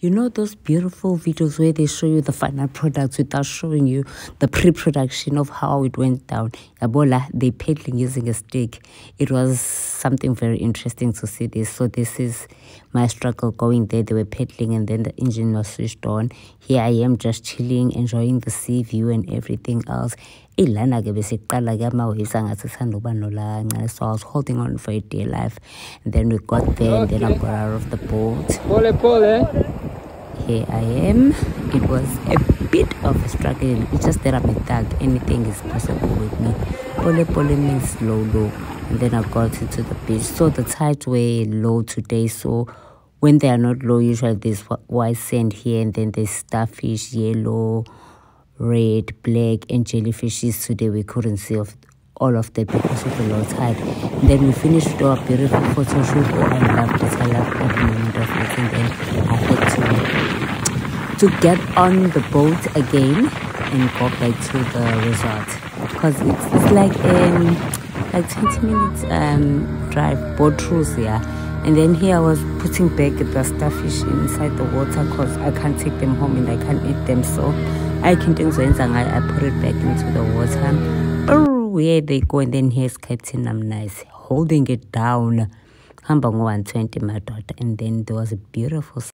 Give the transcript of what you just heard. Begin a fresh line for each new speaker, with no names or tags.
you know those beautiful videos where they show you the final products without showing you the pre-production of how it went down? Yabola they peddling using a stick. It was something very interesting to see this. So this is my struggle going there. They were peddling and then the engine was switched on. Here i am just chilling enjoying the sea view and everything else. Ilana ke besiqala ke amawesi angathi sithanda uba nolancane so i was holding on for a dear life. And then we got there and then i got out of the boat.
Pole pole
i am it was a bit of a struggle it's just that i'm a thug anything is possible with me pole pole means low low and then i got into the beach so the tides were low today so when they are not low usually there's white sand here and then there's starfish yellow red, black, and jellyfishes today. We couldn't see of all of that because of the low tide. Then we finished our beautiful photo shoot. Oh, I. I every of it. And then I to get on the boat again and go back to the resort. Because it's, it's like um like 20 minutes um drive boat cruise yeah. And then here I was putting back the starfish inside the water because I can't take them home and I can't eat them. So I can I put it back into the water. Oh where they go. And then here's Captain I'm nice holding it down. Hamba ngo 120 my daughter. And then there was a beautiful